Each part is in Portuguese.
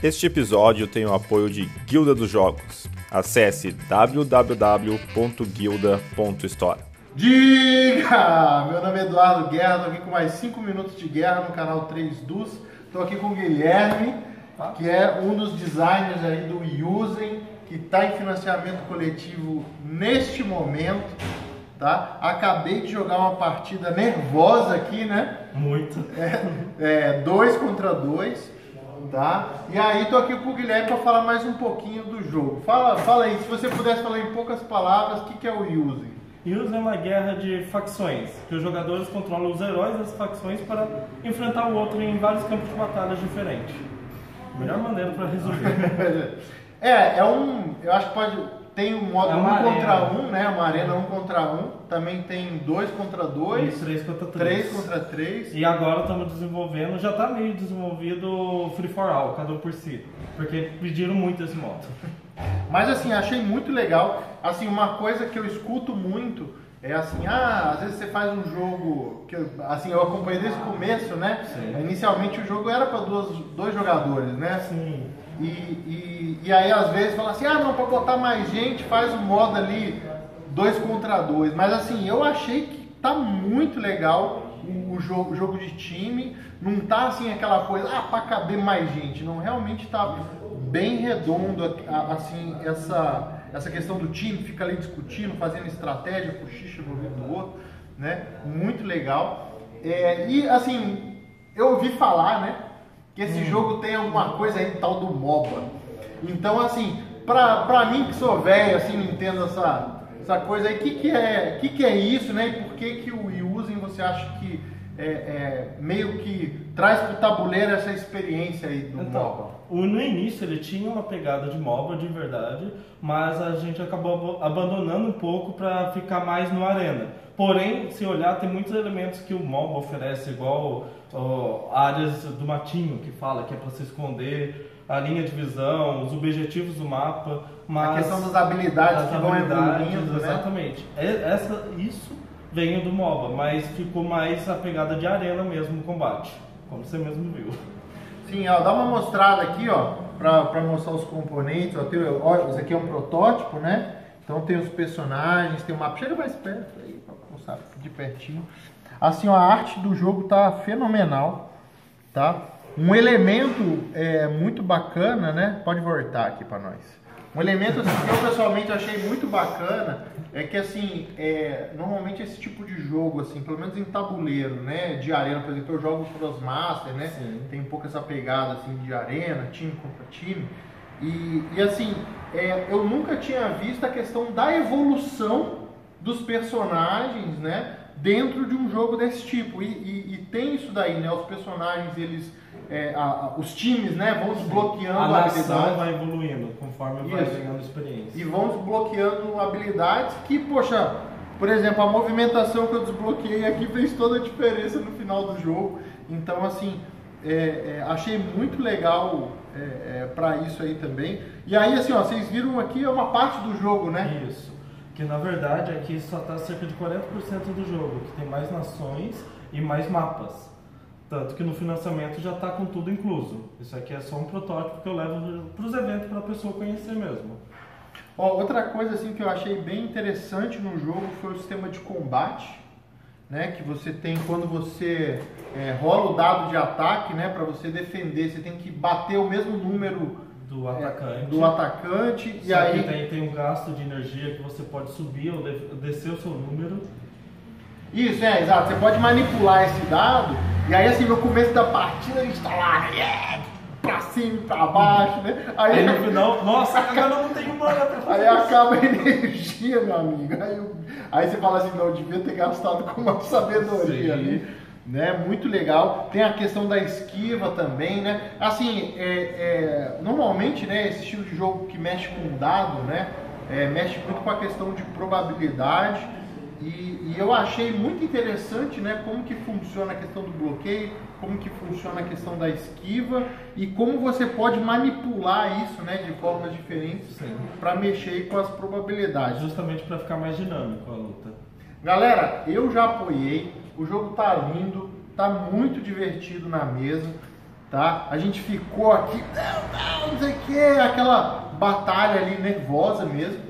Este episódio tem o apoio de Guilda dos Jogos. Acesse www.guilda.store. Diga! Meu nome é Eduardo Guerra, estou aqui com mais 5 minutos de guerra no canal 3 Dus. Estou aqui com o Guilherme, que é um dos designers aí do Usem, que está em financiamento coletivo neste momento. Tá? Acabei de jogar uma partida nervosa aqui, né? Muito. É, é, dois contra dois, tá? E aí tô aqui com o Guilherme para falar mais um pouquinho do jogo. Fala, fala aí, se você pudesse falar em poucas palavras, o que, que é o Using? Use é uma guerra de facções, que os jogadores controlam os heróis das facções para enfrentar o outro em vários campos de batalha diferentes. Melhor maneira para resolver. é, é um. Eu acho que pode. Tem o modo É 1 uma contra arena. 1, né? Uma arena 1 contra 1. Também tem 2 contra 2. E 3 contra 3 3. contra 3. E agora estamos desenvolvendo, já está meio desenvolvido o Free for All, cada um por si. Porque pediram muito esse modo. Mas assim, achei muito legal. Assim, uma coisa que eu escuto muito é assim, ah, às vezes você faz um jogo que eu, assim, eu acompanhei desde o começo, né? Sim. Inicialmente o jogo era para dois, dois jogadores, né? Sim. E, e, e aí às vezes fala assim, ah não, para botar mais gente faz o modo ali dois contra dois. Mas assim, eu achei que tá muito legal o, o jogo, o jogo de time. Não tá assim aquela coisa, ah, para caber mais gente. Não, realmente tá bem redondo assim essa, essa questão do time, fica ali discutindo, fazendo estratégia, cochicha no ouvido do outro, né? Muito legal. É, e assim, eu ouvi falar, né? Que esse jogo tem alguma coisa aí tal do MOBA. Então, assim, pra, pra mim que sou velho, assim, não entendo essa, essa coisa aí, o que, que, é, que, que é isso, né? E por que, que o Using você acha que é, é, meio que traz pro tabuleiro essa experiência aí do Então, MOBA? o, no início ele tinha uma pegada de MOBA de verdade, mas a gente acabou abo- abandonando um pouco para ficar mais no arena. Porém, se olhar, tem muitos elementos que o MOBA oferece, igual ó, áreas do matinho que fala que é para se esconder, a linha de visão, os objetivos do mapa, mas A questão das habilidades das que vão habilidades, evoluindo, né? Exatamente. É- Essa, isso veio do MOBA, mas ficou mais a pegada de arena mesmo no combate, como você mesmo viu. Sim, ó, dá uma mostrada aqui, ó, pra, pra mostrar os componentes. Ó, tem, ó, isso aqui é um protótipo, né? Então tem os personagens, tem o mapa. Chega mais perto aí pra mostrar de pertinho. Assim, ó, a arte do jogo tá fenomenal, tá? Um elemento é, muito bacana, né? Pode voltar aqui pra nós. Um elemento assim, que eu pessoalmente achei muito bacana é que assim, é, normalmente esse tipo de jogo, assim, pelo menos em tabuleiro, né? De arena, por exemplo, eu jogo Crossmaster, né? Sim. Tem um pouco essa pegada assim de arena, time contra time. E, e assim, é, eu nunca tinha visto a questão da evolução dos personagens, né? Dentro de um jogo desse tipo. E, e- e tem isso daí, né? Os personagens, eles. é, a- a- os times, né? Vão desbloqueando A nação habilidades. vai evoluindo conforme vai Isso. ganhando experiência. E vão desbloqueando habilidades que, poxa, por exemplo, a movimentação que eu desbloqueei aqui fez toda a diferença no final do jogo. Então, assim, é, é, achei muito legal é, para isso aí também. E aí, assim, ó, vocês viram aqui é uma parte do jogo, né? Isso. Que na verdade aqui só está cerca de 40% do jogo, que tem mais nações e mais mapas. Tanto que no financiamento já está com tudo incluso. Isso aqui é só um protótipo que eu levo para os eventos para a pessoa conhecer mesmo. Ó, outra coisa assim que eu achei bem interessante no jogo foi o sistema de combate, né? Que você tem quando você é, rola o dado de ataque, né? Para você defender, você tem que bater o mesmo número Do é, atacante. do atacante e aí que tem, tem um gasto de energia que você pode subir ou de- descer o seu número. Isso, é, exato. Você pode manipular esse dado. E aí, assim, no começo da partida a gente tá lá, yeah, pra cima, pra baixo, né? Aí Aí, no final, nossa, agora eu não tenho mana pra fazer aí isso. acaba a energia, meu amigo. Aí, eu- aí você fala assim, não, eu devia ter gastado com uma sabedoria Sim. ali. Né? Muito legal. Tem a questão da esquiva também, né? Assim, é, é, normalmente, né, esse estilo de jogo que mexe com dado, né? é, mexe muito com a questão de probabilidade. E, e eu achei muito interessante né, como que funciona a questão do bloqueio, como que funciona a questão da esquiva e como você pode manipular isso né, de formas diferentes para mexer com as probabilidades. Justamente para ficar mais dinâmico a luta. Galera, eu já apoiei, o jogo tá lindo, tá muito divertido na mesa. tá? A gente ficou aqui, não, não, não sei o que, aquela batalha ali nervosa mesmo,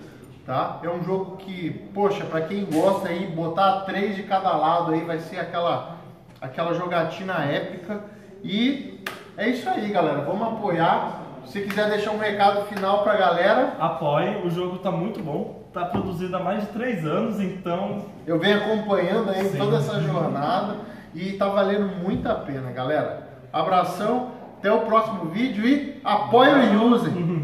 tá? É um jogo que, poxa, para quem gosta aí, botar três de cada lado aí vai ser aquela, aquela jogatina épica. E é isso aí, galera. Vamos apoiar. Se quiser deixar um recado final pra galera, Apoie, o jogo tá muito bom. Tá produzido há mais de três anos, então eu venho acompanhando aí Sim. toda essa jornada e tá valendo muito a pena, galera. Abração, até o próximo vídeo e apoie o User.